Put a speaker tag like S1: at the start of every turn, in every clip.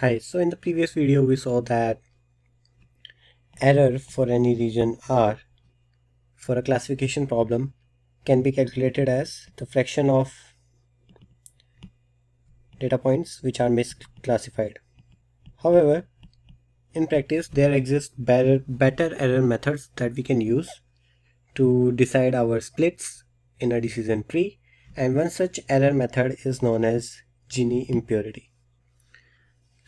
S1: Hi, so in the previous video we saw that error for any region R for a classification problem can be calculated as the fraction of data points which are misclassified. However, in practice there exist better, better error methods that we can use to decide our splits in a decision tree and one such error method is known as Gini impurity.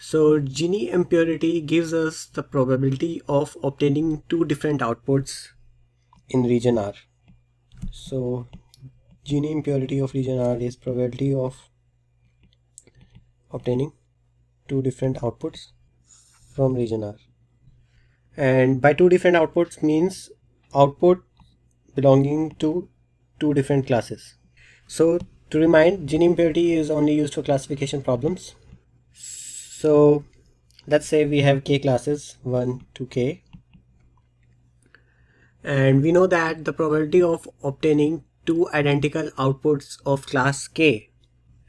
S1: So Gini impurity gives us the probability of obtaining two different outputs in region R. So Gini impurity of region R is probability of obtaining two different outputs from region R. And by two different outputs means output belonging to two different classes. So to remind, Gini impurity is only used for classification problems so let's say we have k classes 1 to k. And we know that the probability of obtaining two identical outputs of class k.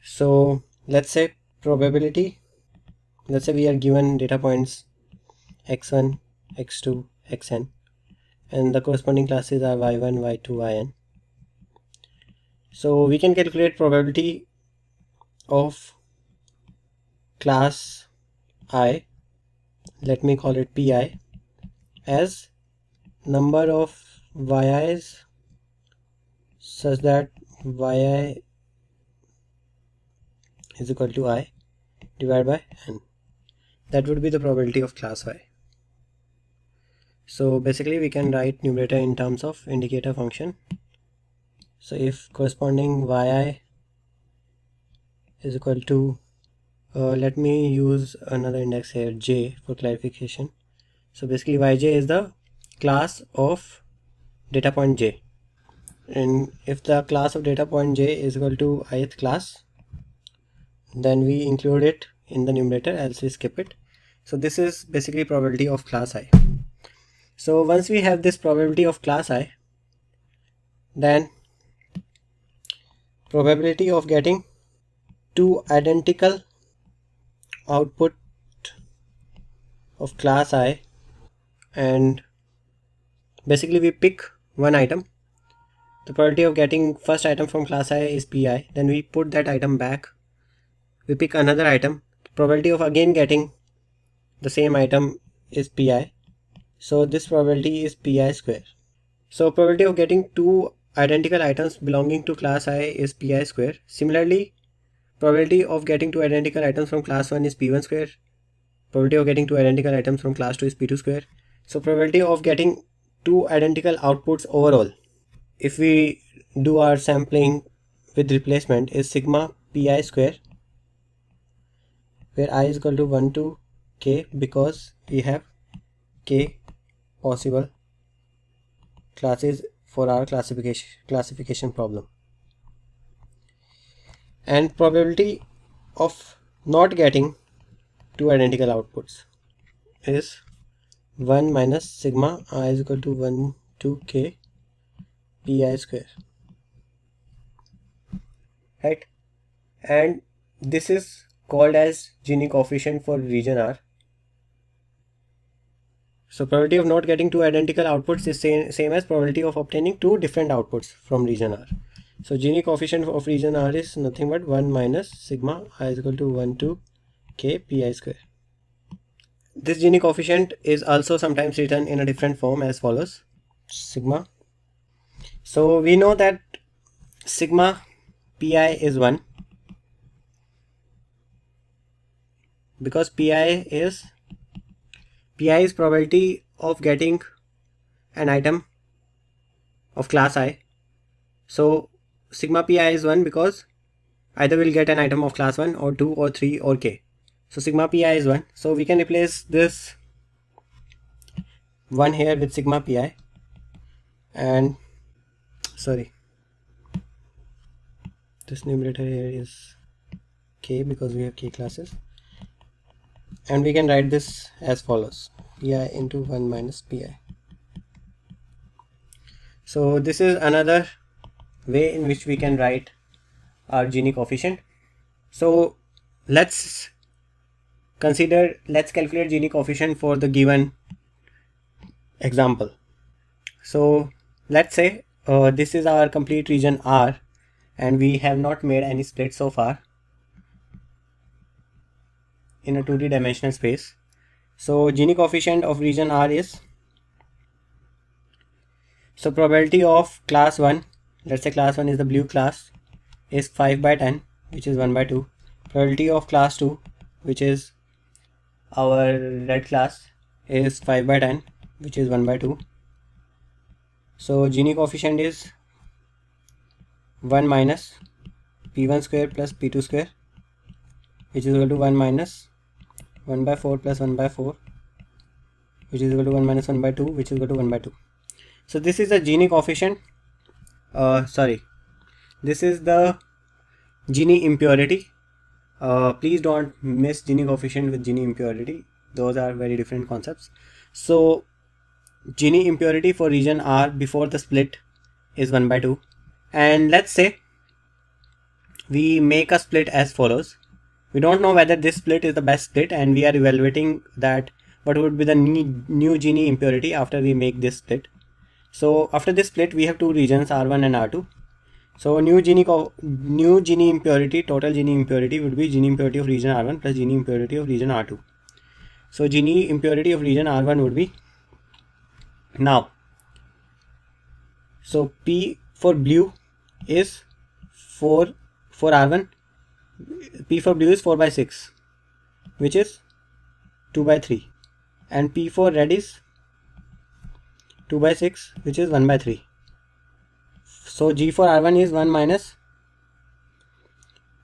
S1: So let's say probability let's say we are given data points x1 x2 xn and the corresponding classes are y1 y2 yn so we can calculate probability of class i let me call it pi as number of yi's such that yi is equal to i divided by n. That would be the probability of class y. So basically we can write numerator in terms of indicator function. So if corresponding yi is equal to uh, let me use another index here j for clarification. So basically yj is the class of data point j. And if the class of data point j is equal to ith class then we include it in the numerator else we skip it. So this is basically probability of class i. So once we have this probability of class i then probability of getting two identical output of class i and basically we pick one item. The probability of getting first item from class i is pi then we put that item back. We pick another item. Probability of again getting the same item is pi so this probability is pi square. So probability of getting two identical items belonging to class i is pi square. Similarly Probability of getting two identical items from class 1 is p1 square. Probability of getting two identical items from class 2 is p2 square. So probability of getting two identical outputs overall if we do our sampling with replacement is sigma pi square where i is equal to 1 to k because we have k possible classes for our classification classification problem and probability of not getting two identical outputs is 1 minus sigma i is equal to 1 to k pi square. Right? And this is called as Gini coefficient for region R. So probability of not getting two identical outputs is same, same as probability of obtaining two different outputs from region R so Gini coefficient of region R is nothing but 1 minus sigma i is equal to 1 to k pi square. This Gini coefficient is also sometimes written in a different form as follows sigma. So we know that sigma pi is 1 because pi is pi is probability of getting an item of class i so sigma pi is 1 because either we'll get an item of class 1 or 2 or 3 or k. So sigma pi is 1. So we can replace this 1 here with sigma pi and sorry. This numerator here is k because we have k classes. And we can write this as follows. Pi into 1 minus pi so this is another way in which we can write our Gini coefficient. So let's consider let's calculate Gini coefficient for the given example so let's say uh, this is our complete region R and we have not made any split so far in a 2D dimensional space so Gini coefficient of region R is so probability of class 1 let's say class 1 is the blue class is 5 by 10 which is 1 by 2 probability of class 2 which is our red class is 5 by 10 which is 1 by 2 so Gini coefficient is 1 minus p1 square plus p2 square which is equal to 1 minus 1 by 4 plus 1 by 4 which is equal to 1 minus 1 by 2 which is equal to 1 by 2 so this is the Gini coefficient uh, sorry. This is the Gini impurity. Uh, please don't miss Gini coefficient with Gini impurity. Those are very different concepts. So Gini impurity for region R before the split is 1 by 2 and let's say we make a split as follows. We don't know whether this split is the best split and we are evaluating that what would be the new Gini impurity after we make this split so after this split, we have two regions R1 and R2. So new Gini new Gini impurity, total Gini impurity would be Gini impurity of region R1 plus Gini impurity of region R2. So Gini impurity of region R1 would be now. So P for blue is 4 for R1. P for blue is 4 by 6, which is 2 by 3, and P for red is 2 by 6 which is 1 by 3 so g for r1 is 1 minus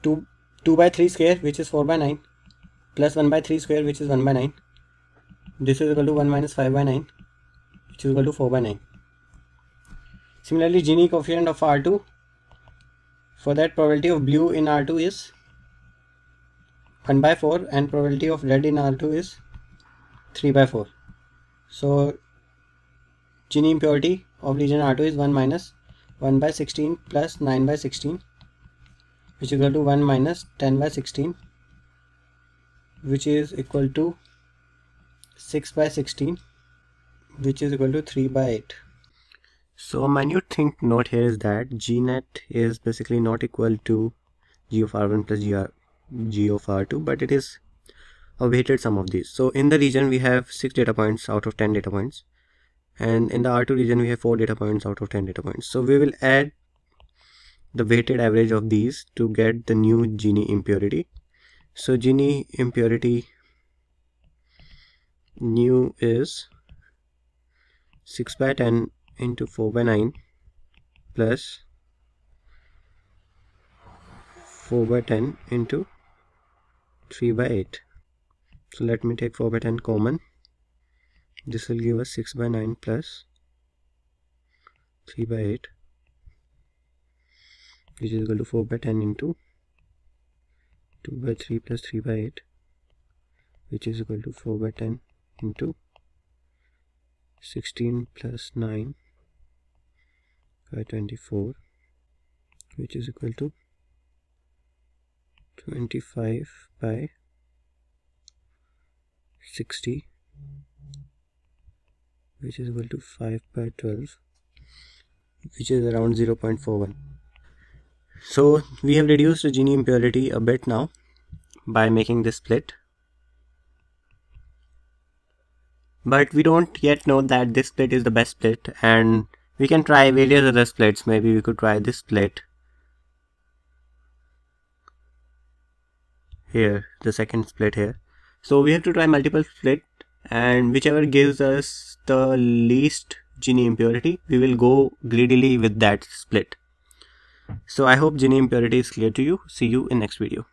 S1: 2 2 by 3 square which is 4 by 9 plus 1 by 3 square which is 1 by 9 this is equal to 1 minus 5 by 9 which is equal to 4 by 9 similarly Gini coefficient of R2 for that probability of blue in R2 is 1 by 4 and probability of red in R2 is 3 by 4 so Gini impurity of region R2 is 1 minus 1 by 16 plus 9 by 16 which is equal to 1 minus 10 by 16 which is equal to 6 by 16 which is equal to 3 by 8. So my new thing note here is that gnet is basically not equal to g of r1 plus g of r2 but it is a weighted sum of these. So in the region we have 6 data points out of 10 data points and in the R2 region we have 4 data points out of 10 data points. So we will add the weighted average of these to get the new Gini impurity. So Gini impurity new is 6 by 10 into 4 by 9 plus 4 by 10 into 3 by 8 so let me take 4 by 10 common this will give us 6 by 9 plus 3 by 8 which is equal to 4 by 10 into 2 by 3 plus 3 by 8 which is equal to 4 by 10 into 16 plus 9 by 24 which is equal to 25 by 60 which is equal to 5 by 12 which is around 0.41 so we have reduced the Gini impurity a bit now by making this split. But we don't yet know that this split is the best split and we can try various other splits. Maybe we could try this split. Here the second split here. So we have to try multiple split and whichever gives us the least Gini impurity we will go greedily with that split. So I hope Gini impurity is clear to you. See you in next video